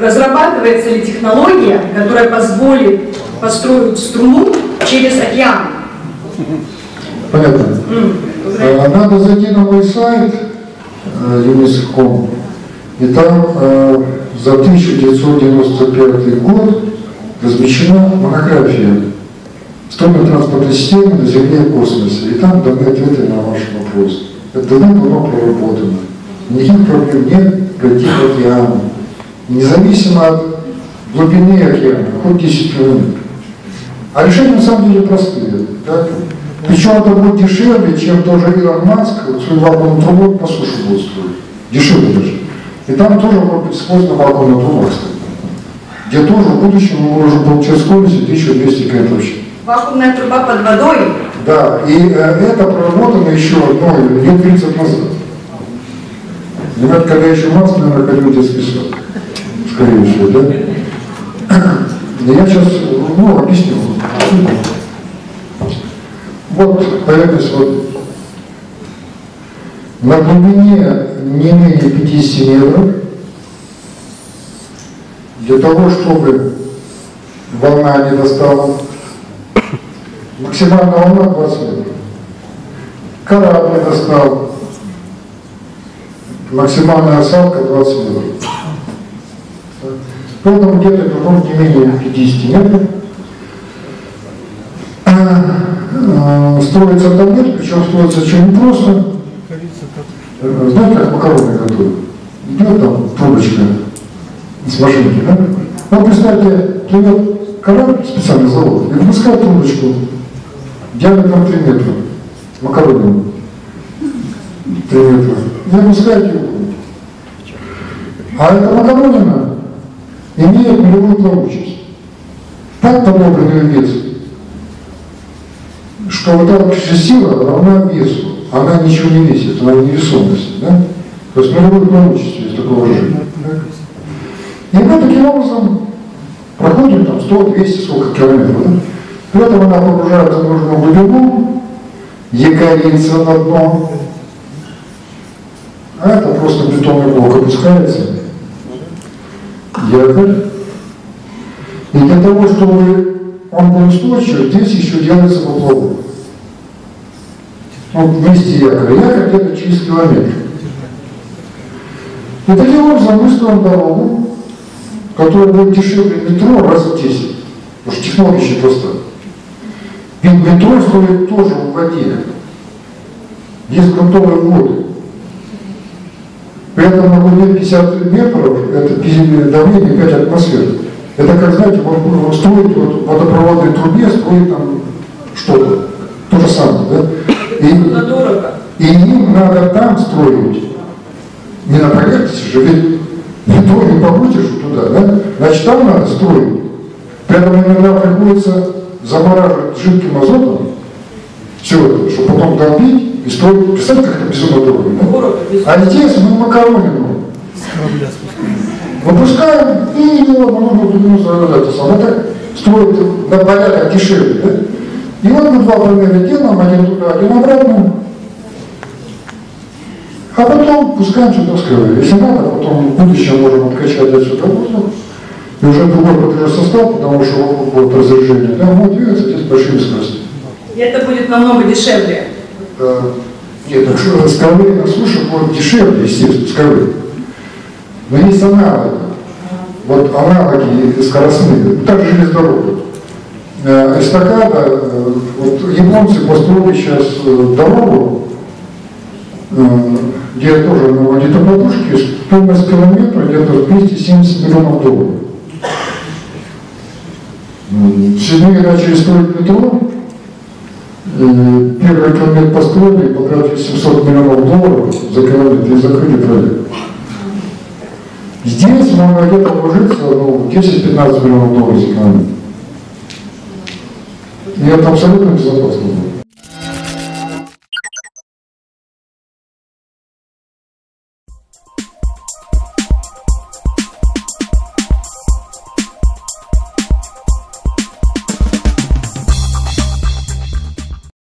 разрабатывается ли технология, которая позволит построить струну через океан? Понятно. Э, Надо зайти на мой сайт unis.com, и там э, за 1995 год размещена монография «Строение транспортной системы на Земле и космосе». И там даны ответы на ваш вопрос. Это давно проработано. Никаких проблем нет пройти океану. Независимо от глубины океана, хоть 10 километров. А решения на самом деле простые. Так? Причем это будет дешевле, чем тоже Илон Маск вот свою вакуумную трубу по суше будет строить. Дешевле даже. И там тоже может быть использована вакуумная труба, кстати. Где тоже в будущем мы можем получать скорость 1200 км в час. Вакуумная труба под водой. Да, и э, это проработано еще ну, лет 30 назад. Понимаете, когда еще Маск, наверное, ходил в детский сад. Я сейчас, ну, объясню. Вот поверхность вот на глубине не менее 50 метров для того, чтобы волна не достала. Максимальная волна 20 метров. Корабль не достал. Максимальная осадка 20 метров. Поэтому где-то глубок не менее 50 метров. А, строится таблет, причем строится очень просто. Э, Знаете, как макароны готовят? Идет там трубочка с машинки, да? Вот представьте, плывет корабль, специальный завод, и выпускает трубочку диаметром 3 метра, макаронами 3 метра, и выпускает его. А эта макаронина имеет нулевую плавучесть. Так подобранный вес, что вот эта сила равна весу. Она ничего не весит, она невесомость. Да? То есть нулевой плавучесть есть такое выражение. И мы таким образом проходим там 100, 200, сколько километров. Да? При этом она погружается в нужную глубину, якорится на дно, а это просто бетонный блок опускается, якорь. И для того, чтобы он был устойчив, здесь еще делается поплавок. Вот вместе якорь. Якорь где-то через километр. И таким образом мы строим дорогу, которая будет дешевле метро раз в 10. Потому что технология очень проста. Ведь метро строит тоже в воде. Есть грунтовые воды. При этом на глубине 50 метров это давление 5 атмосфер. Это как, знаете, вот строить вот, водопроводной трубе, строить там что-то. То же самое, да? И, и им надо там строить. Не на поверхности же, ведь метро не получишь туда, да? Значит, там надо строить. При этом иногда приходится замораживать жидким азотом все это, чтобы потом долбить и строить. Представьте, как это безумно дорого? А здесь мы макаронину выпускаем и его нужную глубину это самое. Это строит на порядок дешевле, да? И вот мы два примера делаем, один туда, один обратно. А потом пускаем сюда скрываем. Если надо, потом в будущем можем откачать отсюда воздух. И уже другой ПТР состав, потому что будет разрежение, да, будет двигаться здесь большими скоростями. И это будет намного дешевле. Э, нет, так что скорее на суше будет дешевле, естественно, скорее. Но есть аналоги. Вот аналоги скоростные, также железнодорога. Э, эстакада, э, вот японцы построили сейчас дорогу, где тоже на магнитоплатушке стоимость километра где-то 270 миллионов долларов. В Сиднее начали строить метро, первый километр построили, потратили 700 миллионов долларов за километр и закрыли проект. Здесь можно где-то вложиться ну, 10-15 миллионов долларов за километр. И это абсолютно безопасно.